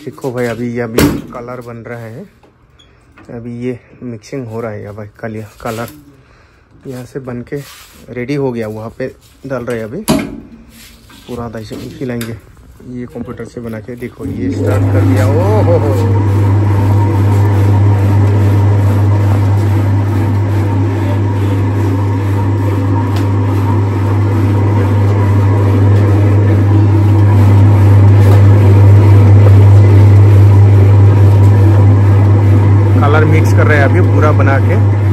देखो भाई, अभी ये अभी कलर बन रहा है। अभी ये मिक्सिंग हो रहा है या भाई, कल कलर यहाँ से बन के रेडी हो गया, वहाँ पे डाल रहे अभी। पूरा से खिलाएँगे। ये कंप्यूटर से बना के देखो, ये स्टार्ट कर दिया। ओ हो हो। कर रहे हैं अभी पूरा बना के।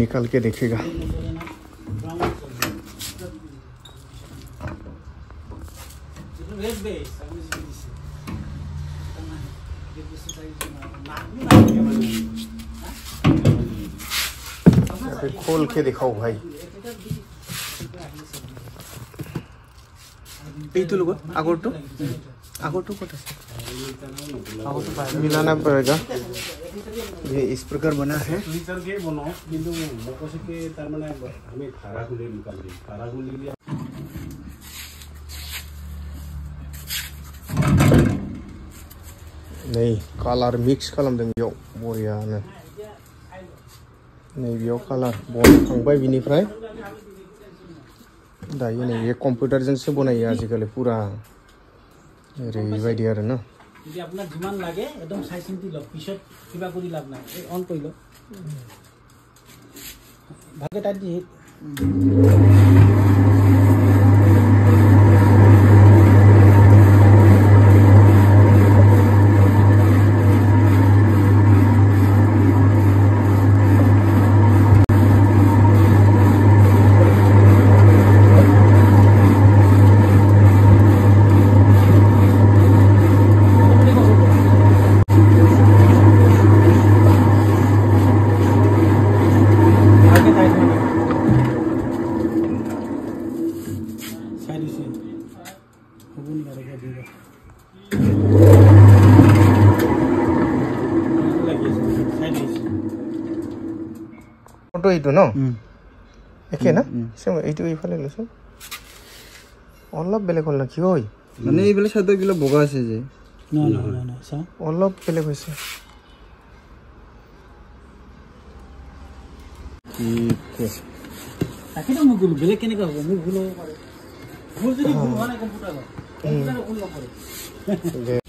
निकाल के देखेगा खोल के दिखाओ भाई এইটো লগত আগৰটো আগৰটো ক'ত আছে मिलाना पड़ेगा ये इस प्रकार बना है। नहीं कलर मिक्स खालामदों बेयाव बरियानो नै। बेयाव कालार बनखांबाय बिनिफ्राय दायो नै बे कम्पिउटारजोंसो बनायो आजिखालि पुरा। ओरैबायदि आरो ना। যদি আপোনাক যিমান লাগে একদম চাই চিন্তি লওক পিছত কিবা কৰি লাভ নাই। অন কৰি লওক। ভাগে তাত দি ফটো এইটো ন একে না এইটো এইফালে লৈছোঁ। অলপ বেলেগ হ'ল না কি ঐ মানে এইবিলাক চাইডত বগা আছে যে। অলপ বেলেগ হৈছে। তাকেতো মোক গ'লো বেলেগ কেনেকুৱা হ'ব? মোক ভুল হ'ব পাৰে। ভুল যদি ভুল হোৱা নাই কম্পিউটাৰত কম্পিউটাৰত ভুল নকৰে